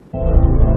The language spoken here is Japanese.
you